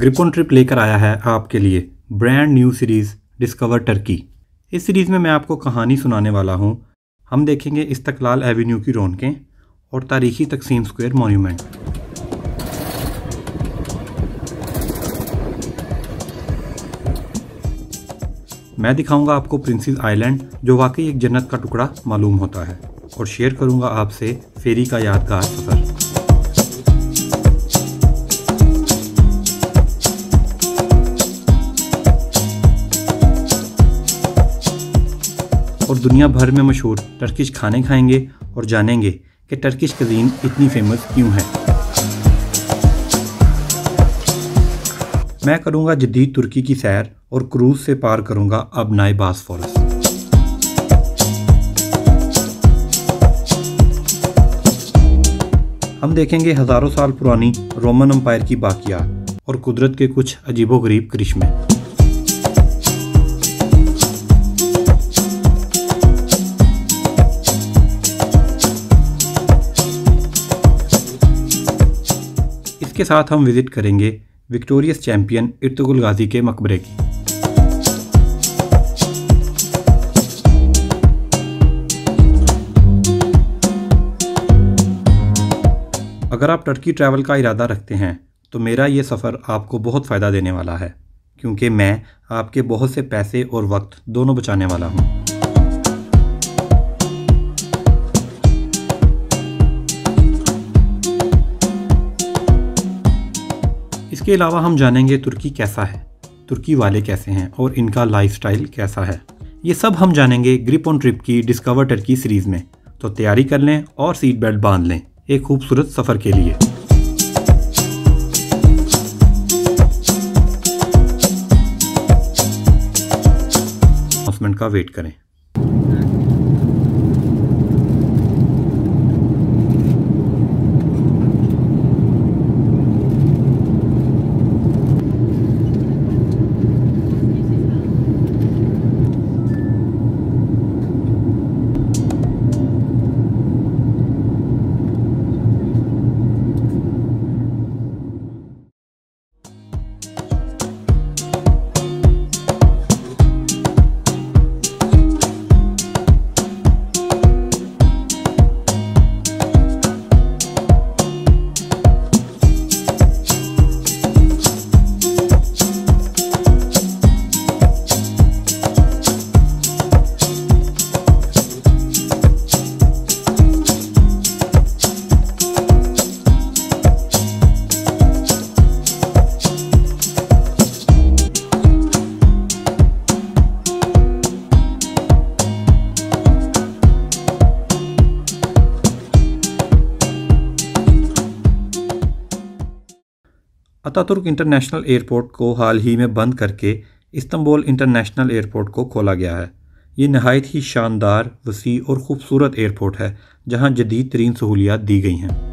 ग्रिपोन trip लेकर आया है आपके लिए brand new series discover Turkey इस सीरीज़ में मैं आपको कहानी सुनाने वाला हूँ। हम देखेंगे इस्तकलाल एवेन्यू की रौनकें और तारीखी तकसीम स्क्वायर मॉन्यूमेंट मैं दिखाऊँगा आपको प्रिंसेस आइलैंड जो वाकई एक जन्नत का टुकड़ा मालूम होता है। और शेयर करूँगा आपसे फेरी का यादगार सफ़र। और दुनिया भर में मशहूर टर्किश खाने खाएँगे और जानेंगे कि टर्किश कजीन इतनी फ़ेमस क्यों है। मैं करूँगा जदीद तुर्की की सैर और क्रूज से पार करूँगा अब नाए फॉरेस्ट हम देखेंगे हज़ारों साल पुरानी रोमन अम्पायर की बाकिया और कुदरत के कुछ अजीबोगरीब करिश्मे। साथ हम विज़िट करेंगे विक्टोरियस चैंपियन इर्तगुल गाजी के मकबरे की। अगर आप टर्की ट्रैवल का इरादा रखते हैं तो मेरा ये सफ़र आपको बहुत फ़ायदा देने वाला है, क्योंकि मैं आपके बहुत से पैसे और वक्त दोनों बचाने वाला हूँ। इसके अलावा हम जानेंगे तुर्की कैसा है, तुर्की वाले कैसे हैं और इनका लाइफस्टाइल कैसा है। ये सब हम जानेंगे ग्रिप ऑन ट्रिप की डिस्कवर टर्की सीरीज़ में। तो तैयारी कर लें और सीट बेल्ट बाँध लें, एक खूबसूरत सफ़र के लिए। का वेट करें। अतातुर्क इंटरनेशनल एयरपोर्ट को हाल ही में बंद करके इस्तंबुल इंटरनेशनल एयरपोर्ट को खोला गया है। ये नहायत ही शानदार वसी और ख़ूबसूरत एयरपोर्ट है, जहाँ जदीद तरीन सहूलियात दी गई हैं।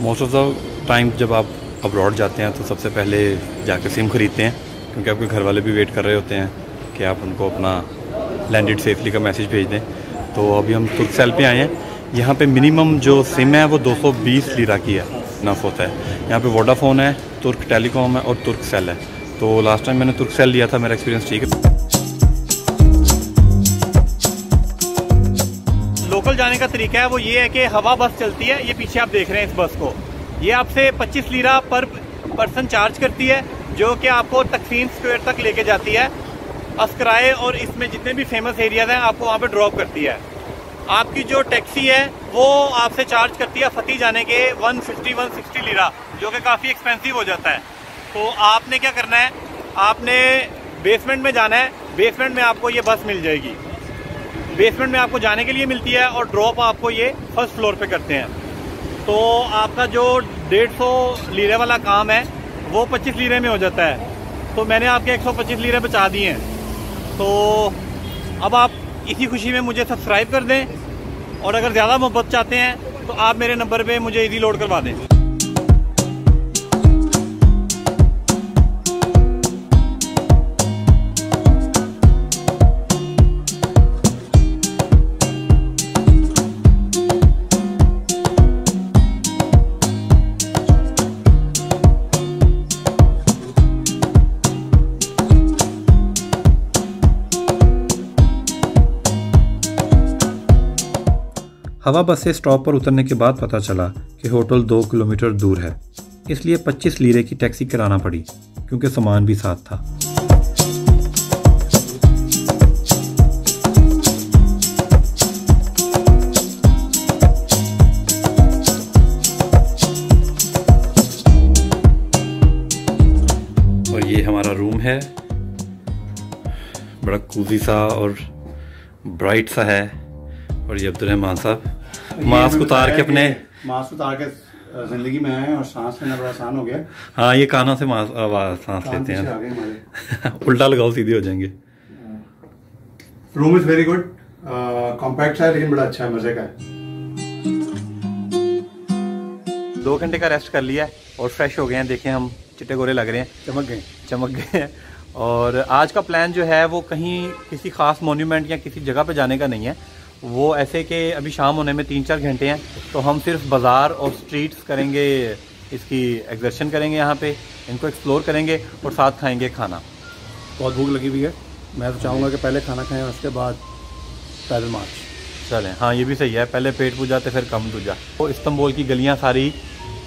मोस्ट ऑफ़ द टाइम जब आप अब्रॉड जाते हैं तो सबसे पहले जाकर सिम ख़रीदते हैं, क्योंकि आपके घर वाले भी वेट कर रहे होते हैं कि आप उनको अपना लैंडेड सेफली का मैसेज भेज दें। तो अभी हम तुर्क सेल पे आए हैं। यहाँ पे मिनिमम जो सिम है, वो 220 लीरा की है नफ होता है। यहाँ पे वोडाफोन है तुर्क टेलीकॉम है और तुर्क सेल है। तो लास्ट टाइम मैंने तुर्क सेल लिया था, मेरा एक्सपीरियंस ठीक है। लोकल जाने का तरीका है, वो ये है कि हवा बस चलती है, ये पीछे आप देख रहे हैं इस बस को। ये आपसे 25 लीरा पर पर्सन चार्ज करती है, जो कि आपको तकसीम स्क्वेयर तक लेके जाती है। अस्कराए और इसमें जितने भी फ़ेमस एरियाज़ हैं, आपको वहाँ पर ड्रॉप करती है। आपकी जो टैक्सी है, वो आपसे चार्ज करती है फती जाने के 150 160 लीरा, जो कि काफ़ी एक्सपेंसिव हो जाता है। तो आपने क्या करना है? आपने बेसमेंट में जाना है बेसमेंट में आपको ये बस मिल जाएगी। बेसमेंट में आपको जाने के लिए मिलती है और ड्रॉप आपको ये फ़र्स्ट फ्लोर पे करते हैं। तो आपका जो डेढ़ सौ लीरे वाला काम है, वो पच्चीस लीरे में हो जाता है। तो मैंने आपके एक सौ पच्चीस लीरे बचा दिए हैं। तो अब आप इसी खुशी में मुझे सब्सक्राइब कर दें और अगर ज़्यादा मोहब्बत चाहते हैं तो आप मेरे नंबर पर मुझे इजी लोड करवा दें। हवा बस से स्टॉप पर उतरने के बाद पता चला कि होटल दो किलोमीटर दूर है। इसलिए 25 लीरे की टैक्सी कराना पड़ी, क्योंकि सामान भी साथ था। और ये हमारा रूम है। बड़ा कूजी सा और ब्राइट सा है। और ये अब्दुलरहमान साहब मास्क उतार के अपने मास्क उतार के ज़िंदगी में आए और सांस लेना बड़ा आसान हो गया। हाँ ये कानों से आवाज़ सांस लेते हैं। उल्टा लगाओ सीधे हो जाएँगे। Room is very good compact है लेकिन बड़ा अच्छा है मज़े का है। दो घंटे का रेस्ट कर लिया है और फ्रेश हो गए हैं। देखें हम चिट्टे गोरे लग रहे हैं। चमक गए। चमक गए हैं। और आज का प्लान जो है वो कहीं किसी खास मोन्यूमेंट या किसी जगह पे जाने का नहीं है। वो ऐसे कि अभी शाम होने में तीन चार घंटे हैं तो हम सिर्फ़ बाज़ार और स्ट्रीट्स करेंगे इसकी एग्जर्शन करेंगे यहाँ पे इनको एक्सप्लोर करेंगे और साथ खाएँगे खाना। बहुत भूख लगी हुई है। मैं तो चाहूँगा कि पहले खाना खाएँ उसके बाद पैदल मार्च। चलें। हाँ ये भी सही है। पहले पेट पूजा तो फिर कम दूजा तो इस्तंबुल की गलियाँ सारी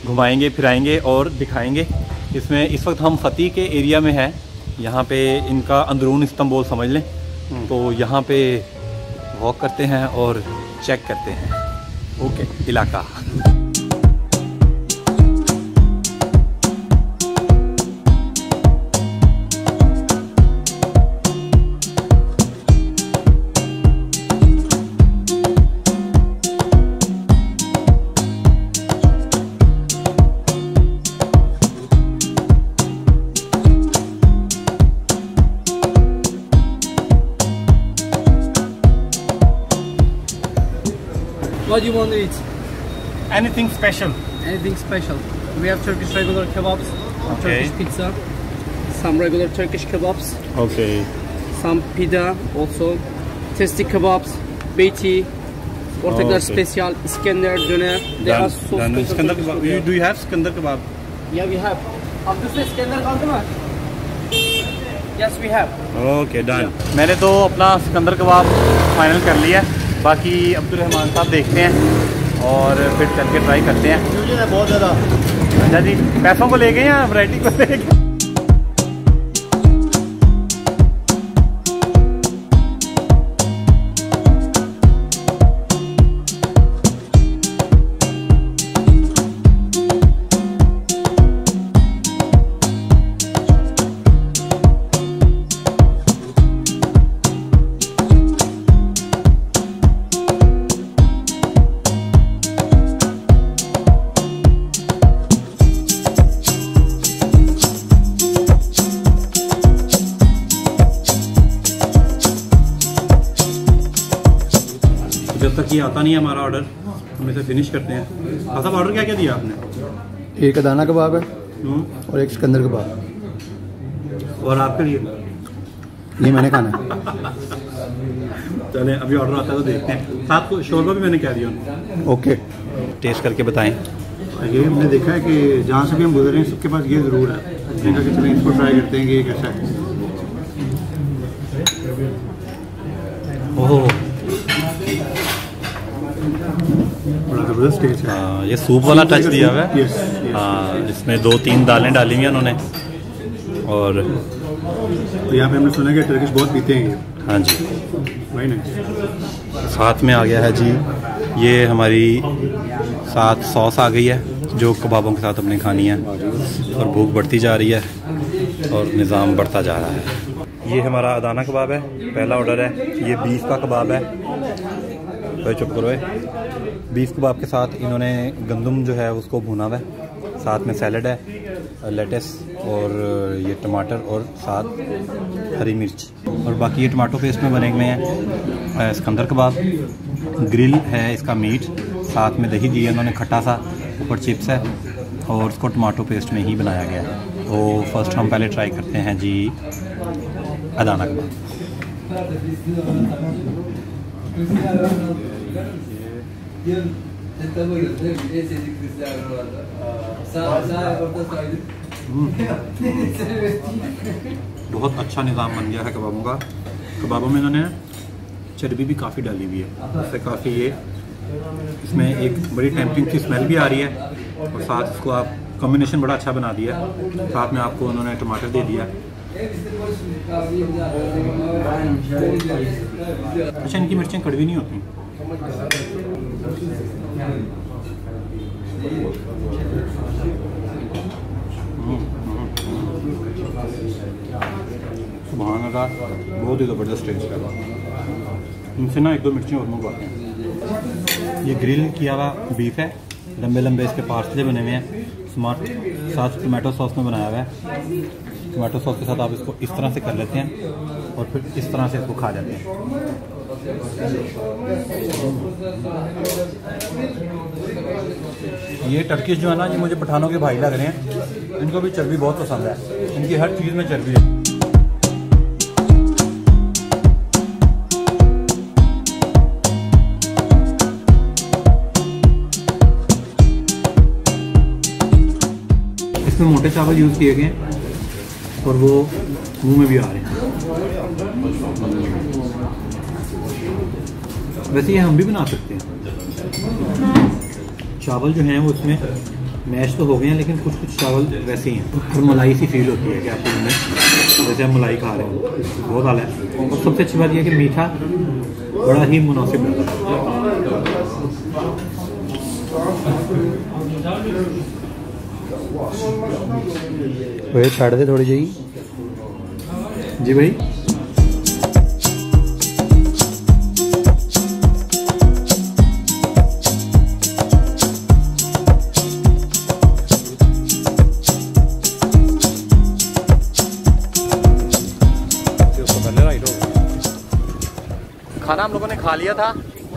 घुमाएँगे फिराएँगे और दिखाएँगे। इसमें इस वक्त हम फ़ती के एरिया में हैं। यहाँ पे इनका अंदरून इस्तंबुल समझ लें। तो यहाँ पे वॉक करते हैं और चेक करते हैं। ओके इलाका। What do you want to eat? Anything special Anything special? We have Turkish regular kebabs, Okay. Turkish pizza, some regular Turkish kebabs, okay some pida also, tasty kebabs, beyti, Ortaklar Okay. special, Iskender döner. There are so special Iskender Turkish kebab food, yeah. Do you have Iskender kebab Yeah, we have. Abdüse İskender kaldı mı? Yes, we have. Okay done मैंने तो अपना सिकंदर कबाब final कर लिया है बाकी अब्दुलरहमान साहब देखते हैं और फिर चल के ट्राई करते हैं। बहुत ज़्यादा। अच्छा जी पैसों को ले गए या वैरायटी को ले गए? ये आता नहीं है हमारा ऑर्डर हम इसे फिनिश करते हैं। साहब ऑर्डर क्या क्या दिया आपने? एक अदाना कबाब है हम्म, और एक सिकंदर कबाब। और आपके लिए? ये मैंने खाना चले अभी ऑर्डर आता है तो देखते हैं। साथ को शोरबा भी मैंने क्या दिया? ओके। टेस्ट करके बताएँ। ये हमने देखा है कि जहाँ से भी हम गुजरे हैं सबके पास ये ज़रूर है। देखा कि चलें इसको ट्राई करते हैं कि ये कैसा है। ओह बड़ा ज़बरदस्त टेस्ट है। हाँ, ये सूप वाला टच दिया हुआ है। हाँ इसमें दो तीन दालें डाली हुई हैं उन्होंने। और तो यहाँ पे हमने सुना कि टर्किश बहुत पीते हैं हाँ जी। साथ में आ गया है जी ये हमारी साथ सॉस आ गई है जो कबाबों के साथ अपने खानी है। और भूख बढ़ती जा रही है और निज़ाम बढ़ता जा रहा है। ये हमारा अदाना कबाब है पहला ऑर्डर है। ये बीफ का कबाब है। तो चुप करो बीफ कबाब के साथ इन्होंने गंदम जो है उसको भुना हुआ है। साथ में सैलड है, लेटस और ये टमाटर और साथ हरी मिर्च। और बाकी ये टमाटो पेस्ट में बने हुए हैं सिकंदर कबाब। ग्रिल है इसका मीट। साथ में दही दी है उन्होंने खट्टा सा, ऊपर चिप्स है। और उसको टमाटो पेस्ट में ही बनाया गया है। तो फ़र्स्ट हम पहले ट्राई करते हैं जी, अदाना कबाब। बहुत अच्छा निज़ाम बन गया है कबाबों का। कबाबों में इन्होंने चर्बी भी काफ़ी डाली हुई है। उससे काफ़ी ये, इसमें एक बड़ी टेम्पटिंग की स्मेल भी आ रही है और साथ इसको आप कॉम्बिनेशन बड़ा अच्छा बना दिया साथ में आपको उन्होंने टमाटर दे दिया। अच्छा इनकी मिर्चें कड़वी नहीं होती। बहुत ही ज़बरदस्त टेस्ट है इनसे ना एक दो मिर्ची और मंगवाते हैं ये ग्रिल किया हुआ बीफ है। लंबे लंबे इसके पार्सले बने हुए हैं। स्मार्ट साथ टोमेटो सॉस में बनाया हुआ है। टोमेटो सॉस के साथ आप इसको इस तरह से कर लेते हैं और फिर इस तरह से इसको खा जाते हैं। ये टर्किश जो है ना, ये मुझे पठानों के भाई लग रहे हैं। इनको भी चर्बी बहुत पसंद है। इनकी हर चीज़ में चर्बी है। इसमें मोटे चावल यूज़ किए गए हैं और वो मुँह में भी आ रहे हैं। वैसे ये हम भी बना सकते हैं। चावल जो हैं वो इसमें मैश तो हो गए हैं लेकिन कुछ कुछ चावल वैसे ही हैं। और मलाई सी फील होती है कि आपको इनमें जैसे हम मलाई खा रहे हैं। बहुत हाल है। और सबसे अच्छी बात यह कि मीठा बड़ा ही मुनासिब रहता है। छाड़ दे थोड़ी जी। जी भाई। खाना हम लोगों ने खा लिया था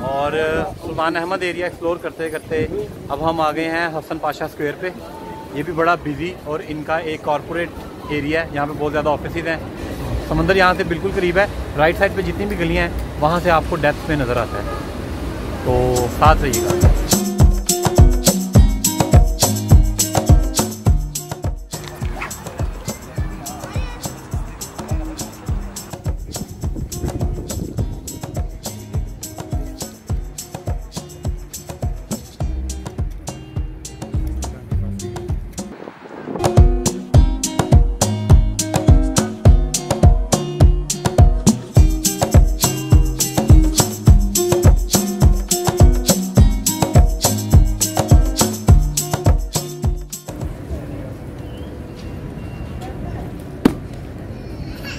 और सुल्तान अहमद एरिया एक्सप्लोर करते करते अब हम आ गए हैं हसन पाशा स्क्वायर पे। ये भी बड़ा बिज़ी और इनका एक कॉरपोरेट एरिया है, यहाँ पे बहुत ज़्यादा ऑफ़िस हैं। समंदर यहाँ से बिल्कुल करीब है राइट साइड पे जितनी भी गलियाँ हैं, वहाँ से आपको डेप्थ पे नज़र आता है। तो साथ रहिएगा।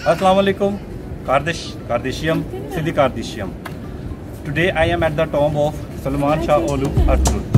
Assalamu alaikum, Kardish, Kardishium, Siddhi Kardishium. Today I am at the tomb of Salman Shah Olu Artur.